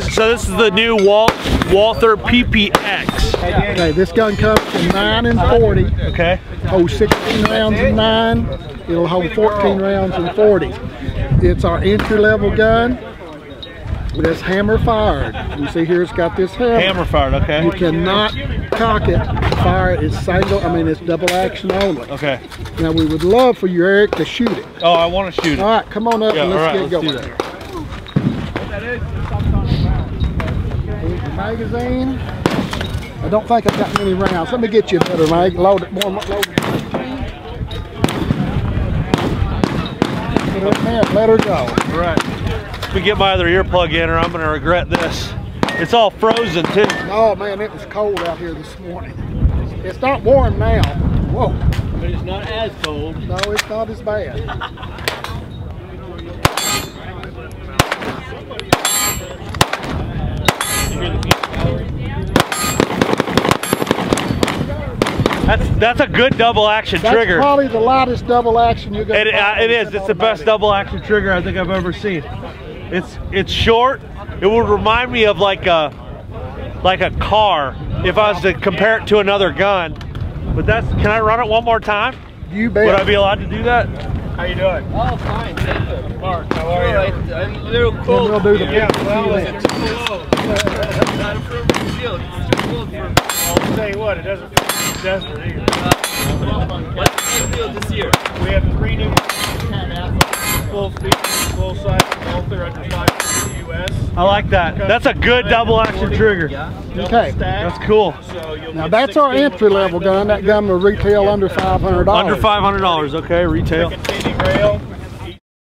So this is the new Walt Walther PPX. Okay, this gun comes in 9 and 40. Okay. Holds 16 rounds in 9. It'll hold 14 rounds in 40. It's our entry level gun. It's hammer fired. You see here it's got this hammer. Hammer fired, okay. You cannot cock it, fire it. It's single, I mean it's double action only. Okay. Now we would love for you, Eric, to shoot it. Oh, I want to shoot it. All right, come on up Yeah, and let's right, get let's going. That. Here's the magazine. I don't think I've got many rounds. Let me get you a better mag. Load it more. Load it. Put it in there. Let her go. All right. Let me get my other earplug in or I'm going to regret this. It's all frozen too. Oh man, it was cold out here this morning. It's not warm now. Whoa. But it's not as cold. No, it's not as bad. That's that's a good double action That's trigger. probably the loudest double action you're going It, uh, it is. It's the best double action trigger I think I've ever seen. It's it's short. It would remind me of like a like a Kahr if I was to compare it to another gun. But that's can I run it one more time? You bet. Would I be allowed to do that? How you doing? Oh, fine. Thank you. Mark, how are you? I'm a little Then cold. we'll do the yeah, well, deal. it's too low. I'm from Brazil. It's too cold for me. I'll tell you what, it doesn't feel like the desert either. What's the deal this year? We have three new full feet, full size Walther under 5 US. I like that. That's a good double action trigger. Okay. That's cool. Now that's our entry level gun. That gun will retail under $500. Under five hundred dollars. Okay, retail. Containing rail,